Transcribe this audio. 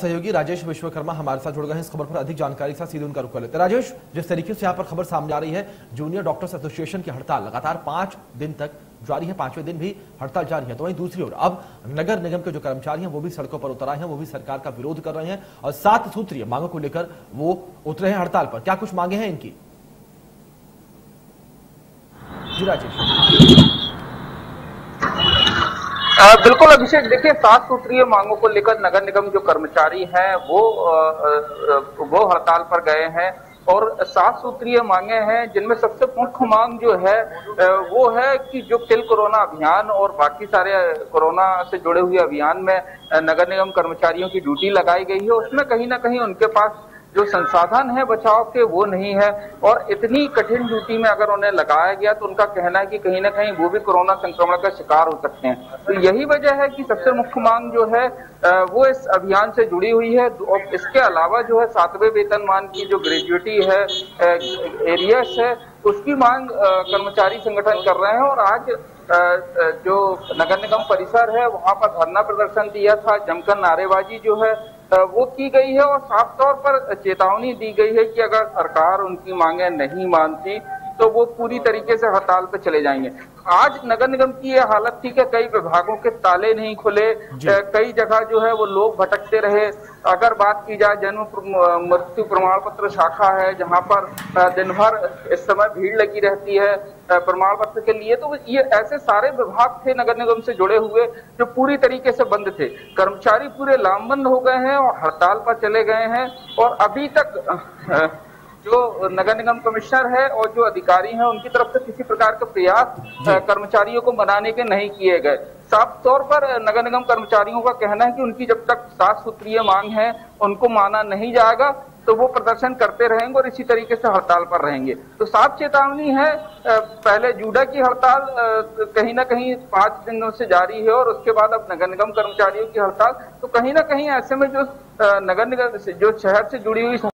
सहयोगी राजेश विश्वकर्मा हमारे साथ जुड़ गए हैं। इस खबर पर अधिक जानकारी के साथ सीधे उनका रुख कर लेते हैं। राजेश, जिस तरीके से यहाँ पर खबर सामने आ रही है, जूनियर डॉक्टर्स एसोसिएशन की हड़ताल, लगातार पाँच दिन तक जारी है, पाँचवें दिन भी हड़ताल जारी है। तो वहीं दूसरी ओर, अब नगर निगम के जो कर्मचारी हैं, वो भी सड़कों पर उतर आए हैं, वो भी सरकार का विरोध कर रहे हैं और सात सूत्रीय मांगों को लेकर वो उतरे हैं हड़ताल पर। क्या कुछ मांगे हैं इनकी? जी राजेश। बिल्कुल अभिषेक, देखिए, सात सूत्रीय मांगों को लेकर नगर निगम जो कर्मचारी हैं, वो वो हड़ताल पर गए हैं और सात सूत्रीय मांगे हैं, जिनमें सबसे मुख्य मांग जो है वो है कि जो किल कोरोना अभियान और बाकी सारे कोरोना से जुड़े हुए अभियान में नगर निगम कर्मचारियों की ड्यूटी लगाई गई है, उसमें कहीं ना कहीं उनके पास जो संसाधन है बचाव के, वो नहीं है। और इतनी कठिन ड्यूटी में अगर उन्हें लगाया गया तो उनका कहना है कि कहीं ना कहीं वो भी कोरोना संक्रमण का शिकार हो सकते हैं। तो यही वजह है कि सबसे मुख्य मांग जो है वो इस अभियान से जुड़ी हुई है। और इसके अलावा जो है, सातवें वेतनमान की जो ग्रेजुएटी है एरियस है, उसकी मांग कर्मचारी संगठन कर रहे हैं। और आज जो नगर निगम परिसर है, वहाँ पर धरना प्रदर्शन दिया था। जमकर नारेबाजी जो है वो की गई है और साफ़ तौर पर चेतावनी दी गई है कि अगर सरकार उनकी मांगे नहीं मानती तो वो पूरी तरीके से हड़ताल पे चले जाएँगे। आज नगर निगम की ये हालत थी कि कई विभागों के ताले नहीं खुले कई जगह जो है वो लोग भटकते रहे। अगर बात की जाए जन्म मृत्यु प्रमाण पत्र शाखा है जहाँ पर दिन भर इस समय भीड़ लगी रहती है प्रमाण पत्र के लिए तो ये ऐसे सारे विभाग थे नगर निगम से जुड़े हुए जो पूरी तरीके से बंद थे। कर्मचारी पूरे लामबंद हो गए हैं और हड़ताल पर चले गए हैं और अभी तक जो नगर निगम कमिश्नर है और जो अधिकारी हैं उनकी तरफ़ से किसी प्रकार के प्रयास कर्मचारियों को मनाने के नहीं किए गए। साफ़ तौर पर नगर निगम कर्मचारियों का कहना है कि उनकी जब तक सात सूत्रीय मांग है उनको माना नहीं जाएगा तो वो प्रदर्शन करते रहेंगे और इसी तरीके से हड़ताल पर रहेंगे। तो साफ़ चेतावनी है पहले जूडा की हड़ताल कहीं ना कहीं पाँच दिनों से जारी है और उसके बाद अब नगर निगम कर्मचारियों की हड़ताल। तो कहीं ना कहीं ऐसे में जो नगर निगम जो शहर से जुड़ी हुई